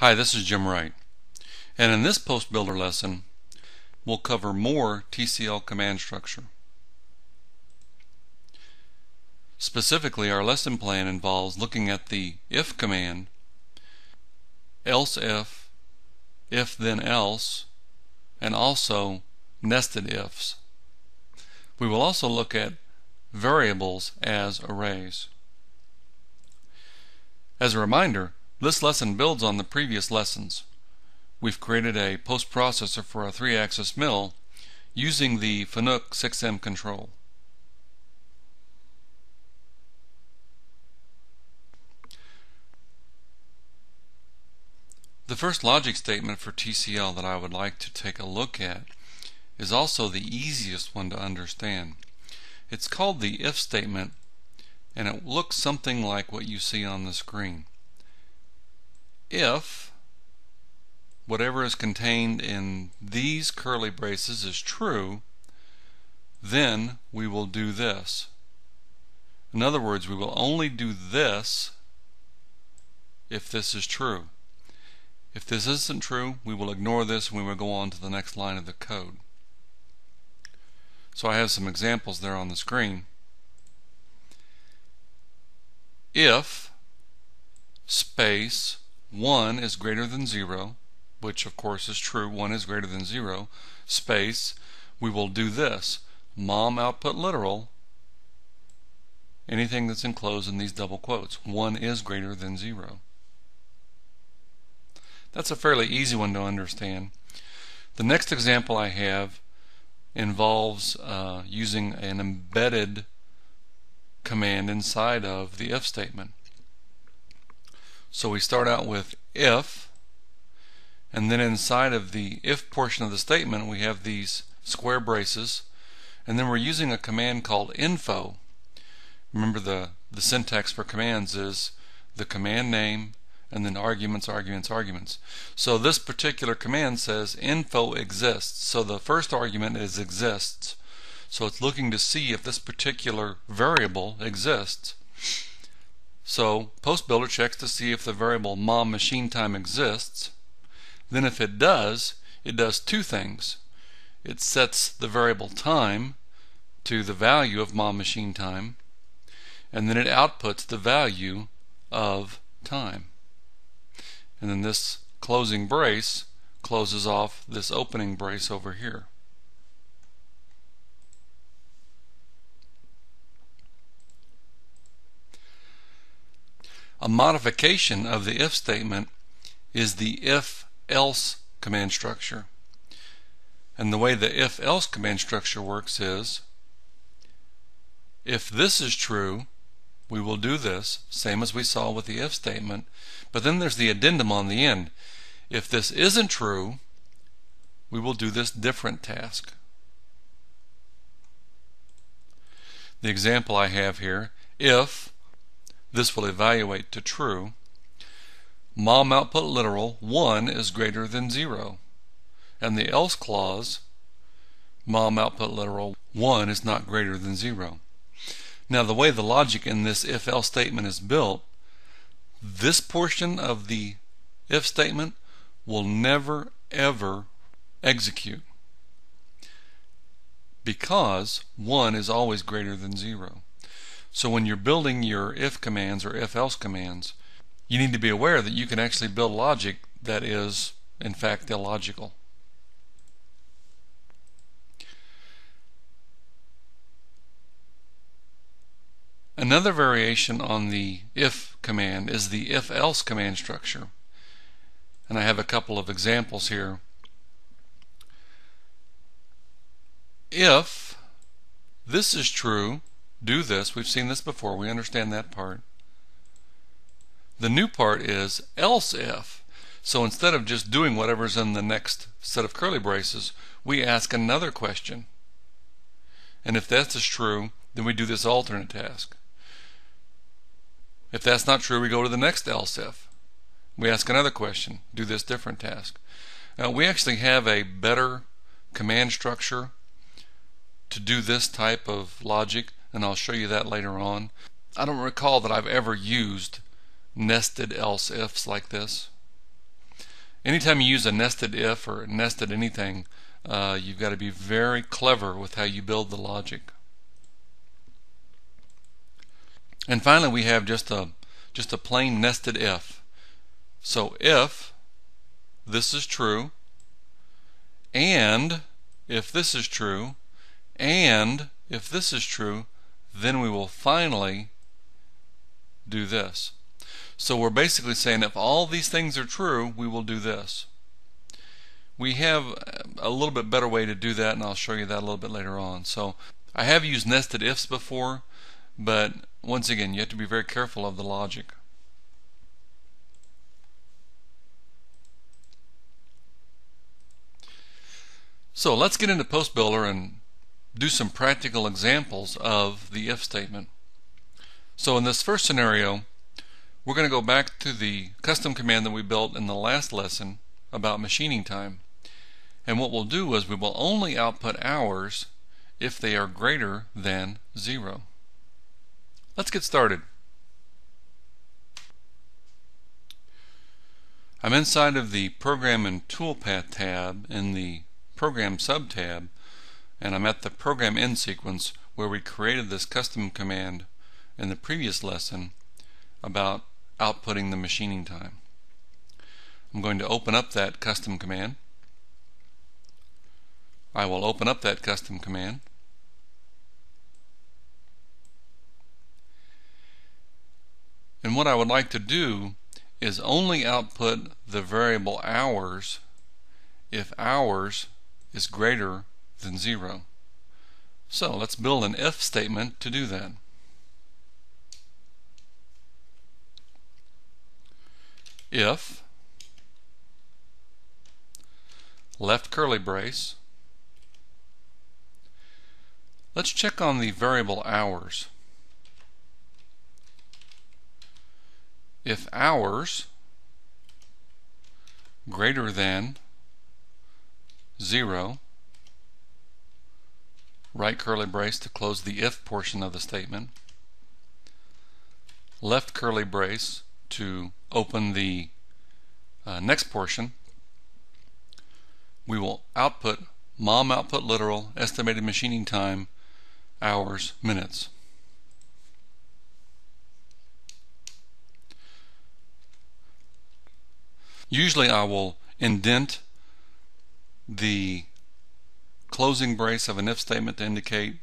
Hi, this is Jim Wright. And in this Post Builder lesson, we'll cover more TCL command structure. Specifically, our lesson plan involves looking at the if command, else if, if then else, and also nested ifs. We will also look at variables as arrays. As a reminder, this lesson builds on the previous lessons. We've created a post processor for a 3-axis mill using the Fanuc 6M control. The first logic statement for TCL that I would like to take a look at is also the easiest one to understand. It's called the if statement and it looks something like what you see on the screen if whatever is contained in these curly braces is true, then we will do this. In other words, we will only do this if this is true. If this isn't true, we will ignore this and we will go on to the next line of the code. So I have some examples there on the screen. If space 1 is greater than 0, which of course is true, 1 is greater than 0, space, we will do this. Mom output literal, anything that's enclosed in these double quotes. 1 is greater than 0. That's a fairly easy one to understand. The next example I have involves uh, using an embedded command inside of the if statement. So we start out with if, and then inside of the if portion of the statement we have these square braces, and then we're using a command called info. Remember the, the syntax for commands is the command name and then arguments, arguments, arguments. So this particular command says info exists. So the first argument is exists. So it's looking to see if this particular variable exists. So PostBuilder checks to see if the variable mom machine time exists. Then if it does, it does two things. It sets the variable time to the value of mom machine time, and then it outputs the value of time. And then this closing brace closes off this opening brace over here. A modification of the if statement is the if-else command structure. And the way the if-else command structure works is if this is true, we will do this, same as we saw with the if statement, but then there's the addendum on the end. If this isn't true, we will do this different task. The example I have here, if this will evaluate to true. Mom output literal 1 is greater than 0. And the else clause, mom output literal 1 is not greater than 0. Now the way the logic in this if-else statement is built, this portion of the if statement will never ever execute because 1 is always greater than 0. So when you're building your if commands or if else commands, you need to be aware that you can actually build logic that is in fact illogical. Another variation on the if command is the if else command structure. And I have a couple of examples here. If this is true, do this. We've seen this before. We understand that part. The new part is else if. So instead of just doing whatever's in the next set of curly braces, we ask another question. And if that is true, then we do this alternate task. If that's not true, we go to the next else if. We ask another question, do this different task. Now, we actually have a better command structure to do this type of logic and I'll show you that later on. I don't recall that I've ever used nested else ifs like this. anytime you use a nested if or nested anything, uh, you've got to be very clever with how you build the logic. And finally, we have just a just a plain nested if. So if this is true, and if this is true, and if this is true, then we will finally do this. So we're basically saying if all these things are true, we will do this. We have a little bit better way to do that, and I'll show you that a little bit later on. So I have used nested ifs before, but once again, you have to be very careful of the logic. So let's get into PostBuilder and do some practical examples of the if statement. So in this first scenario, we're going to go back to the custom command that we built in the last lesson about machining time. And what we'll do is we will only output hours if they are greater than zero. Let's get started. I'm inside of the Program and Toolpath tab in the Program sub-tab and I'm at the program end sequence where we created this custom command in the previous lesson about outputting the machining time. I'm going to open up that custom command. I will open up that custom command. And what I would like to do is only output the variable hours if hours is greater than 0. So let's build an if statement to do that. If left curly brace let's check on the variable hours if hours greater than 0 right curly brace to close the if portion of the statement, left curly brace to open the uh, next portion, we will output mom output literal estimated machining time hours minutes. Usually I will indent the closing brace of an if statement to indicate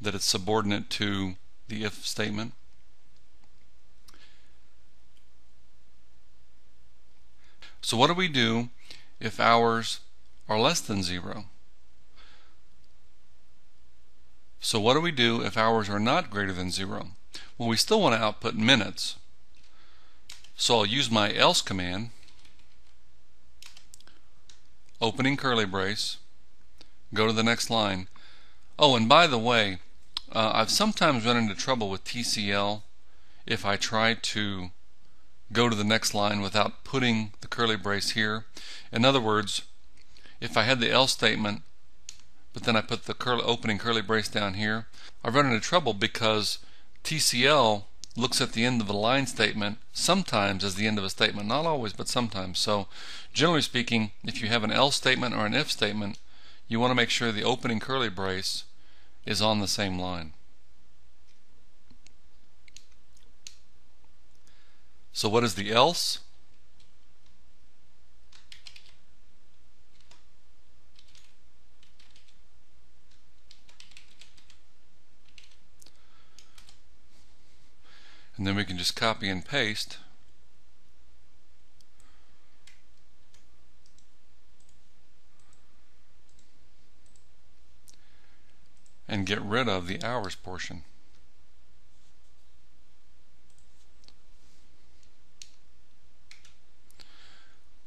that it's subordinate to the if statement. So what do we do if hours are less than zero? So what do we do if hours are not greater than zero? Well, we still want to output minutes. So I'll use my else command, opening curly brace, Go to the next line. Oh, and by the way, uh, I've sometimes run into trouble with TCL if I try to go to the next line without putting the curly brace here. In other words, if I had the else statement, but then I put the opening curly brace down here, I run into trouble because TCL looks at the end of a line statement sometimes as the end of a statement, not always, but sometimes. So generally speaking, if you have an else statement or an if statement, you want to make sure the opening curly brace is on the same line. So what is the else? And then we can just copy and paste and get rid of the hours portion.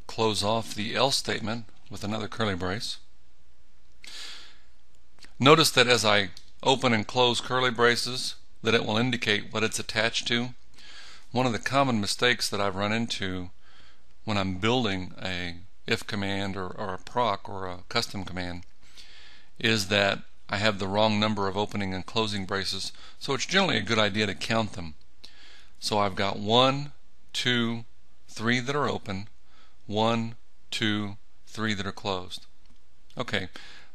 Close off the else statement with another curly brace. Notice that as I open and close curly braces that it will indicate what it's attached to. One of the common mistakes that I've run into when I'm building a if command or, or a proc or a custom command is that I have the wrong number of opening and closing braces, so it's generally a good idea to count them. So I've got one, two, three that are open, one, two, three that are closed. Okay,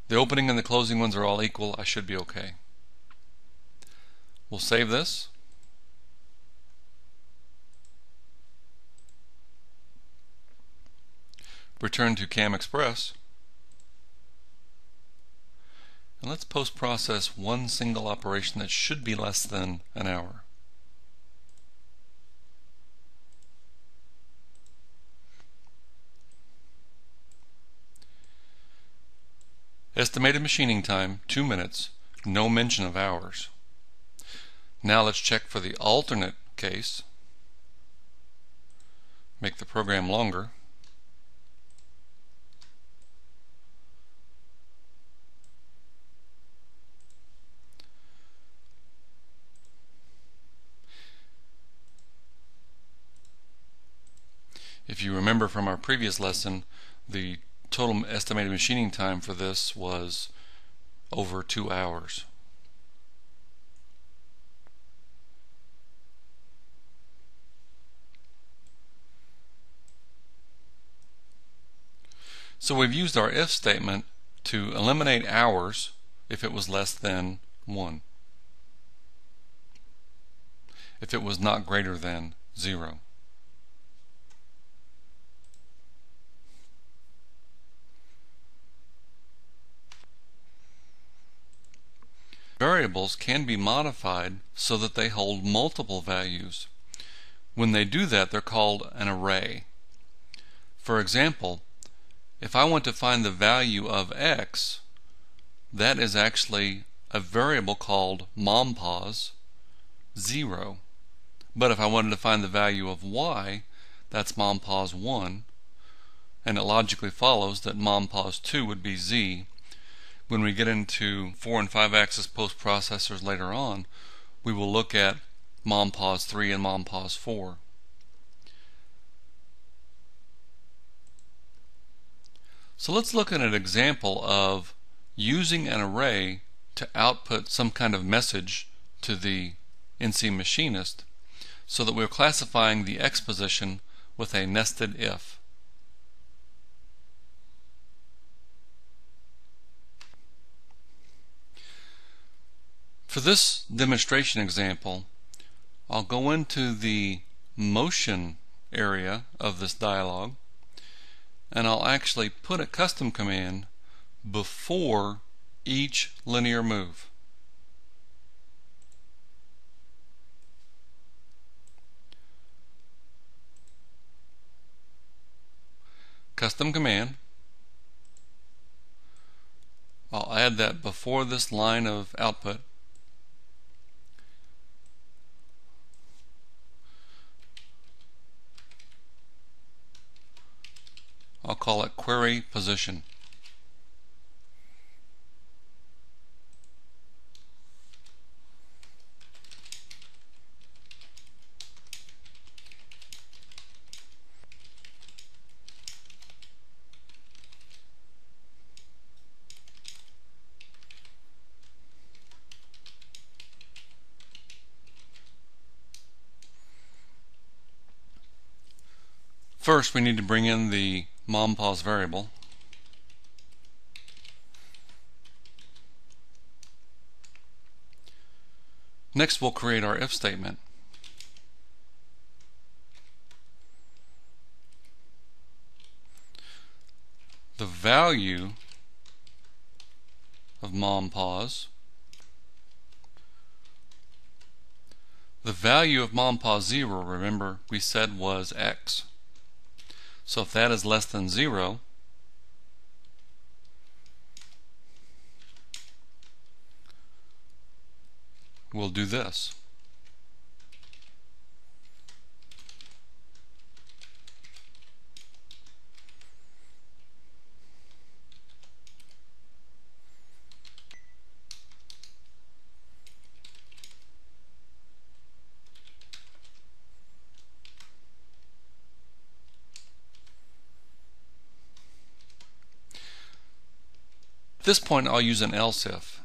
the opening and the closing ones are all equal. I should be okay. We'll save this. Return to CAM Express. And let's post-process one single operation that should be less than an hour. Estimated machining time, 2 minutes, no mention of hours. Now let's check for the alternate case. Make the program longer. If you remember from our previous lesson, the total estimated machining time for this was over two hours. So we've used our if statement to eliminate hours if it was less than 1. If it was not greater than 0. Variables can be modified so that they hold multiple values. When they do that, they're called an array. For example, if I want to find the value of x, that is actually a variable called mompos 0. But if I wanted to find the value of y, that's mompos 1, and it logically follows that mompos 2 would be z, when we get into 4 and 5 axis post processors later on, we will look at MOMPOS 3 and MOMPOS 4. So let's look at an example of using an array to output some kind of message to the NC machinist so that we're classifying the X position with a nested if. For this demonstration example, I'll go into the motion area of this dialog and I'll actually put a custom command before each linear move. Custom command. I'll add that before this line of output. I'll query position. First, we need to bring in the mompos variable. Next we'll create our if statement. The value of mompos the value of mompos 0 remember we said was x so if that is less than 0, we'll do this. This point I'll use an else if.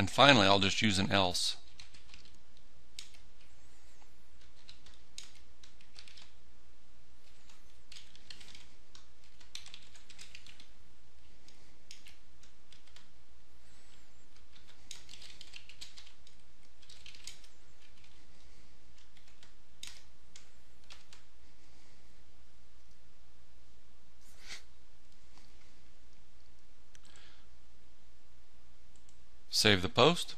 And finally, I'll just use an else. Save the post.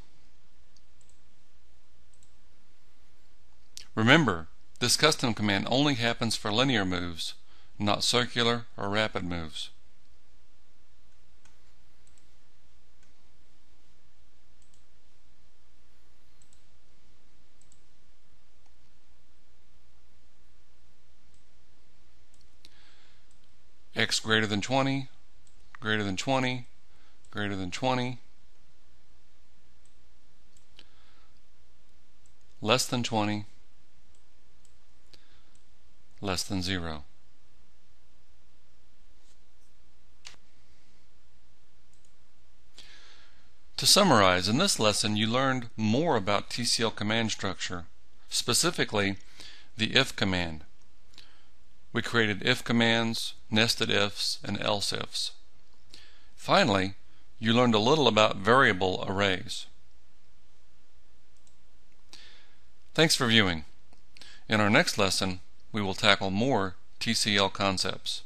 Remember, this custom command only happens for linear moves, not circular or rapid moves. x greater than 20, greater than 20, greater than 20, less than 20, less than 0. To summarize, in this lesson you learned more about TCL command structure, specifically the if command. We created if commands, nested ifs, and else ifs. Finally, you learned a little about variable arrays. Thanks for viewing. In our next lesson, we will tackle more TCL concepts.